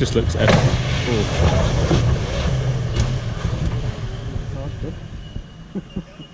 Just looks epic. Oh. oh.